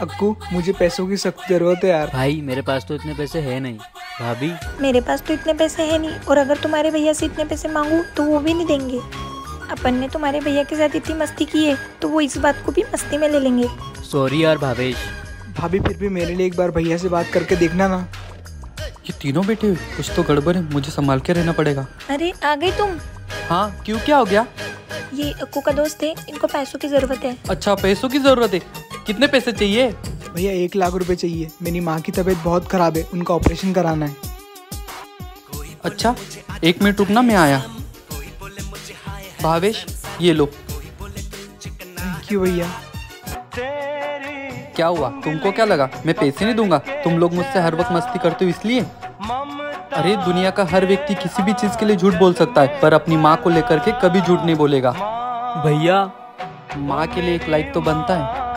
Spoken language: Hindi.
अक्कू मुझे पैसों की सख्त ज़रूरत है यार। भाई मेरे पास तो इतने पैसे है नहीं। भाभी? मेरे पास तो इतने पैसे है नहीं और अगर तुम्हारे भैया से इतने पैसे मांगू तो वो भी नहीं देंगे। अपन ने तुम्हारे भैया के साथ इतनी मस्ती की है तो वो इस बात को भी मस्ती में ले लेंगे। सॉरी यार भावेश। भाभी फिर भी मेरे लिए एक बार भैया से बात करके देखना ना। ये तीनों बेटे कुछ तो गड़बड़ है मुझे संभाल के रहना पड़ेगा। अरे आ गए तुम। हाँ क्यों क्या हो गया? ये अक्कू का दोस्त है इनको पैसों की ज़रूरत है। अच्छा पैसों की ज़रूरत है? कितने पैसे चाहिए? भैया एक लाख रुपए चाहिए। मेरी माँ की तबीयत बहुत खराब है उनका ऑपरेशन कराना है। अच्छा एक मिनट रुकना मैं आया। भावेश ये लो। थैंक यू भैया। क्या हुआ? तुमको क्या लगा? मैं पैसे नहीं दूँगा? तुम लोग मुझसे हर वक्त मस्ती करते हो इसलिए? अरे दुनिया का हर व्यक्ति किसी भी चीज़ के लिए झूठ बोल सकता है पर अपनी माँ को लेकर के कभी झूठ नहीं बोलेगा। भैया माँ के लिए एक लाइक तो बनता है।